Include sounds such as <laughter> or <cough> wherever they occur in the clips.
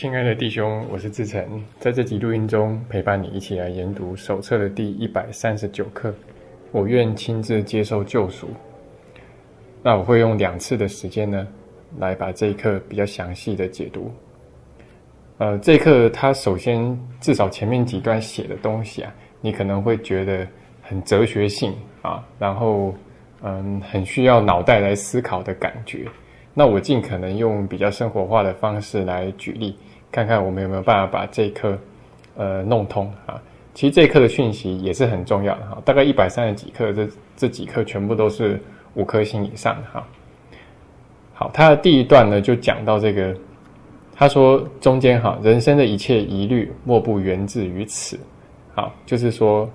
亲爱的弟兄，我是志成，在这集录音中陪伴你一起来研读手册的第一百三十九课。我愿亲自接受救赎。那我会用两次的时间呢，来把这一课比较详细的解读。呃，这一课它首先至少前面几段写的东西啊，你可能会觉得很哲学性啊，然后嗯，很需要脑袋来思考的感觉。那我尽可能用比较生活化的方式来举例。看看我们有没有办法把这一课，呃，弄通啊？其实这一课的讯息也是很重要的哈。大概一百三十几课，这这几课全部都是五颗星以上的哈。好，他的第一段呢就讲到这个，他说中间哈，人生的一切疑虑莫不源自于此。好，就是说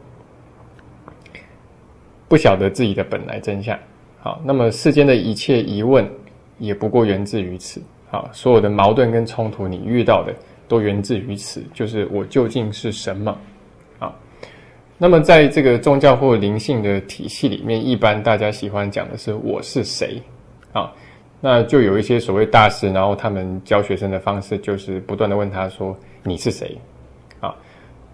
不晓得自己的本来真相。好，那么世间的一切疑问也不过源自于此。啊，所有的矛盾跟冲突，你遇到的都源自于此，就是我究竟是什么？啊，那么在这个宗教或灵性的体系里面，一般大家喜欢讲的是我是谁？啊，那就有一些所谓大师，然后他们教学生的方式就是不断的问他说你是谁？啊，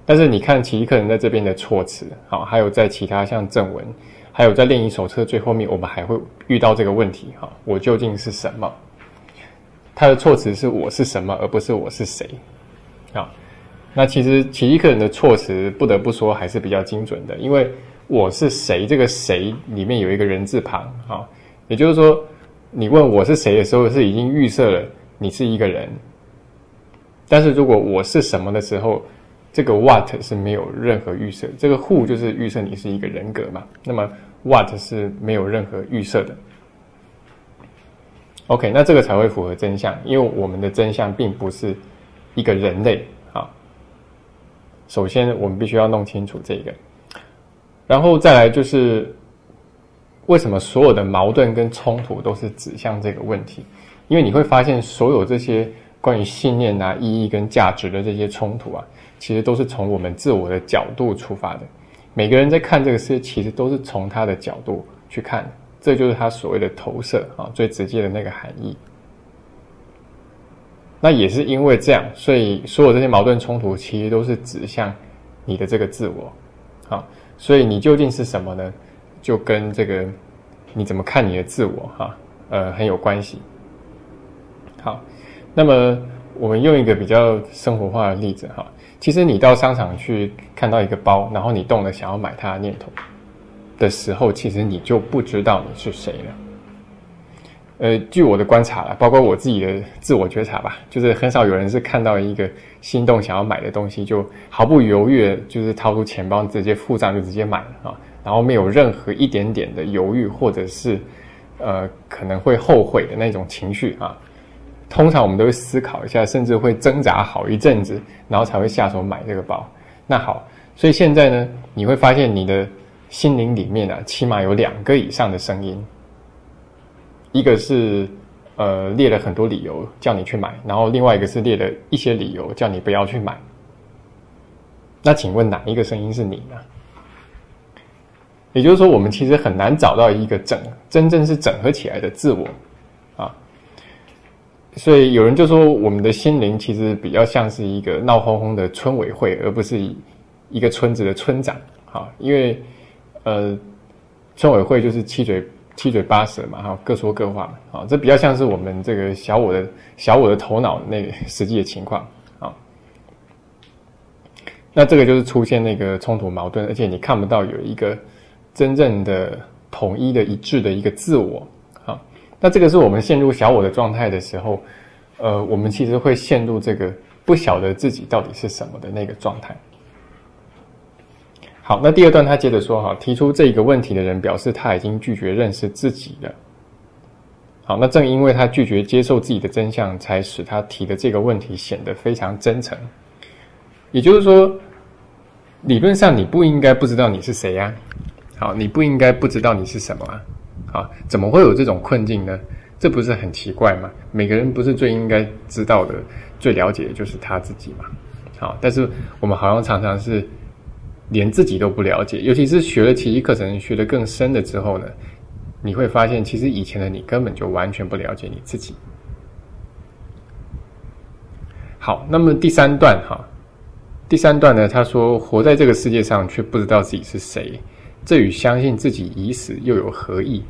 但是你看奇迹课人在这边的措辞，好，还有在其他像正文，还有在练习手册最后面，我们还会遇到这个问题，哈，我究竟是什么？他的措辞是“我是什么”，而不是“我是谁”。啊，那其实奇一个人的措辞不得不说还是比较精准的，因为“我是谁”这个“谁”里面有一个人字旁，啊，也就是说，你问我是谁的时候，是已经预设了你是一个人。但是如果我是什么的时候，这个 “what” 是没有任何预设，这个 “who” 就是预设你是一个人格嘛，那么 “what” 是没有任何预设的。OK，那这个才会符合真相，因为我们的真相并不是一个人类啊。首先，我们必须要弄清楚这个，然后再来就是为什么所有的矛盾跟冲突都是指向这个问题？因为你会发现，所有这些关于信念啊、意义跟价值的这些冲突啊，其实都是从我们自我的角度出发的。每个人在看这个世界，其实都是从他的角度去看。这就是他所谓的投射啊，最直接的那个含义。那也是因为这样，所以所有这些矛盾冲突其实都是指向你的这个自我，好，所以你究竟是什么呢？就跟这个你怎么看你的自我哈，呃，很有关系。好，那么我们用一个比较生活化的例子哈，其实你到商场去看到一个包，然后你动了想要买它的念头。的时候，其实你就不知道你是谁了。呃，据我的观察了，包括我自己的自我觉察吧，就是很少有人是看到一个心动想要买的东西，就毫不犹豫，就是掏出钱包直接付账就直接买了啊，然后没有任何一点点的犹豫，或者是呃可能会后悔的那种情绪啊。通常我们都会思考一下，甚至会挣扎好一阵子，然后才会下手买这个包。那好，所以现在呢，你会发现你的。心灵里面啊，起码有两个以上的声音，一个是呃列了很多理由叫你去买，然后另外一个是列了一些理由叫你不要去买。那请问哪一个声音是你呢？也就是说，我们其实很难找到一个整真正是整合起来的自我。所以有人就说，我们的心灵其实比较像是一个闹哄哄的村委会，而不是一个村子的村长啊，因为。呃，村委会就是七嘴七嘴八舌嘛，哈，各说各话嘛，啊，这比较像是我们这个小我的小我的头脑那个实际的情况啊。那这个就是出现那个冲突矛盾，而且你看不到有一个真正的统一的一致的一个自我。那这个是我们陷入小我的状态的时候，呃，我们其实会陷入这个不晓得自己到底是什么的那个状态。好，那第二段他接着说哈，提出这个问题的人表示他已经拒绝认识自己了。好，那正因为他拒绝接受自己的真相，才使他提的这个问题显得非常真诚。也就是说，理论上你不应该不知道你是谁呀。好，你不应该不知道你是什么啊。啊，怎么会有这种困境呢？这不是很奇怪吗？每个人不是最应该知道的、最了解的就是他自己嘛。好，但是我们好像常常是。连自己都不了解，尤其是学了奇迹课程学得更深了之后呢，你会发现，其实以前的你根本就完全不了解你自己。好，那么第三段哈，第三段呢，他说活在这个世界上却不知道自己是谁，这与相信自己已死又有何异？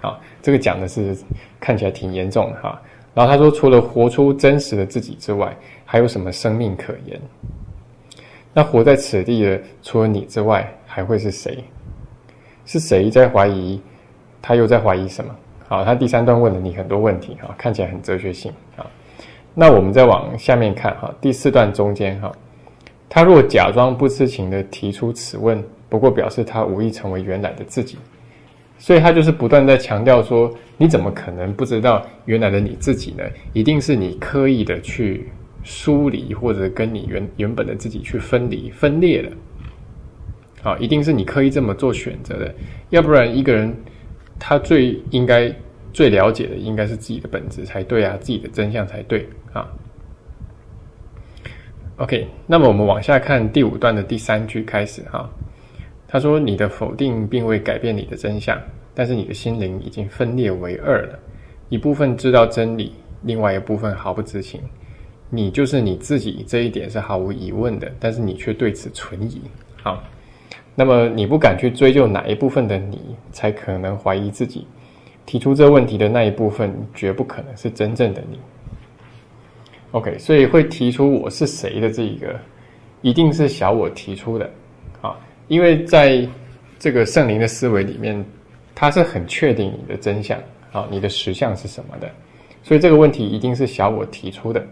啊，这个讲的是看起来挺严重的哈。然后他说，除了活出真实的自己之外，还有什么生命可言？那活在此地的，除了你之外，还会是谁？是谁在怀疑？他又在怀疑什么？好，他第三段问了你很多问题哈，看起来很哲学性啊。那我们再往下面看哈，第四段中间哈，他若假装不知情的提出此问，不过表示他无意成为原来的自己。所以他就是不断在强调说，你怎么可能不知道原来的你自己呢？一定是你刻意的去疏离，或者跟你原原本的自己去分离、分裂的。好，一定是你刻意这么做选择的，要不然一个人他最应该最了解的应该是自己的本质才对啊，自己的真相才对啊。OK，那么我们往下看第五段的第三句开始哈。他说：“你的否定并未改变你的真相，但是你的心灵已经分裂为二了，一部分知道真理，另外一部分毫不知情。你就是你自己，这一点是毫无疑问的，但是你却对此存疑。好，那么你不敢去追究哪一部分的你，才可能怀疑自己。提出这问题的那一部分，绝不可能是真正的你。OK，所以会提出我是谁的这一个，一定是小我提出的。”因为在这个圣灵的思维里面，他是很确定你的真相啊，你的实相是什么的，所以这个问题一定是小我提出的。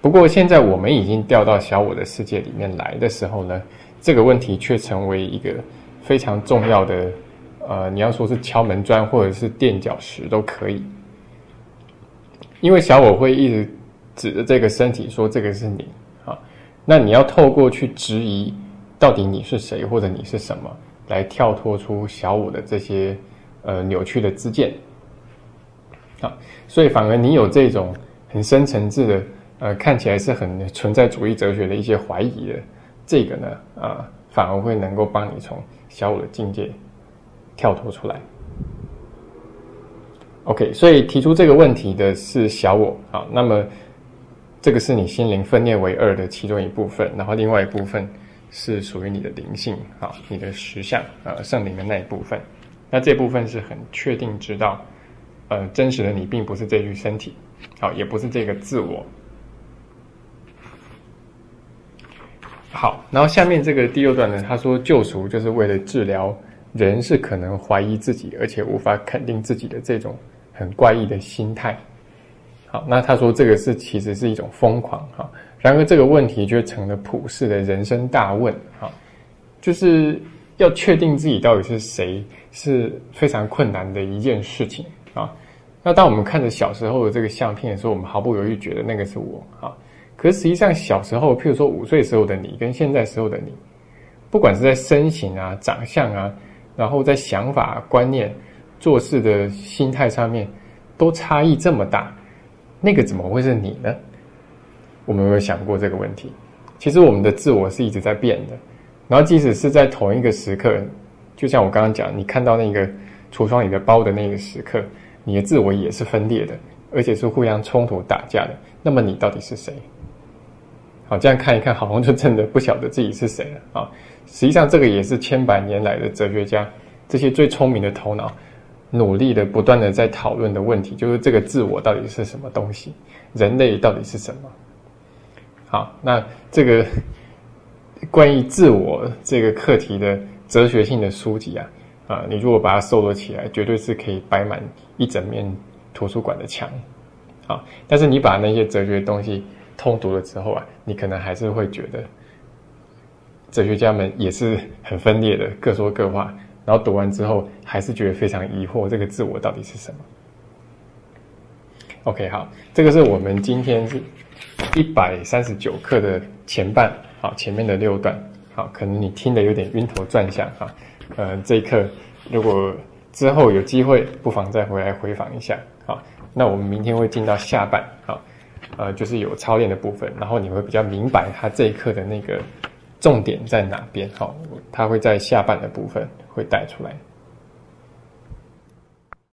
不过现在我们已经掉到小我的世界里面来的时候呢，这个问题却成为一个非常重要的，呃，你要说是敲门砖或者是垫脚石都可以，因为小我会一直指着这个身体说这个是你啊，那你要透过去质疑。到底你是谁，或者你是什么，来跳脱出小我的这些呃扭曲的自见啊？所以反而你有这种很深层次的呃看起来是很存在主义哲学的一些怀疑的这个呢啊，反而会能够帮你从小我的境界跳脱出来。OK，所以提出这个问题的是小我啊，那么这个是你心灵分裂为二的其中一部分，然后另外一部分。是属于你的灵性啊，你的实相呃，圣灵的那一部分。那这部分是很确定知道，呃，真实的你并不是这具身体，好，也不是这个自我。好，然后下面这个第六段呢，他说救赎就是为了治疗人是可能怀疑自己，而且无法肯定自己的这种很怪异的心态。好，那他说这个是其实是一种疯狂哈。然而这个问题就成了普世的人生大问啊，就是要确定自己到底是谁是非常困难的一件事情啊。那当我们看着小时候的这个相片的时候，我们毫不犹豫觉得那个是我啊。可实际上小时候，譬如说五岁时候的你跟现在时候的你，不管是在身形啊、长相啊，然后在想法、观念、做事的心态上面，都差异这么大，那个怎么会是你呢？我们有没有想过这个问题？其实我们的自我是一直在变的，然后即使是在同一个时刻，就像我刚刚讲，你看到那个橱窗里的包的那个时刻，你的自我也是分裂的，而且是互相冲突打架的。那么你到底是谁？好，这样看一看，好像就真的不晓得自己是谁了啊！实际上，这个也是千百年来的哲学家这些最聪明的头脑努力的、不断的在讨论的问题，就是这个自我到底是什么东西？人类到底是什么？好，那这个 <laughs> 关于自我这个课题的哲学性的书籍啊，啊，你如果把它收了起来，绝对是可以摆满一整面图书馆的墙。好，但是你把那些哲学的东西通读了之后啊，你可能还是会觉得哲学家们也是很分裂的，各说各话。然后读完之后，还是觉得非常疑惑，这个自我到底是什么？OK，好，这个是我们今天是。一百三十九课的前半，好，前面的六段，好，可能你听得有点晕头转向，哈，呃，这一课如果之后有机会，不妨再回来回访一下，好，那我们明天会进到下半，好，呃，就是有操练的部分，然后你会比较明白他这一课的那个重点在哪边，好，他会在下半的部分会带出来。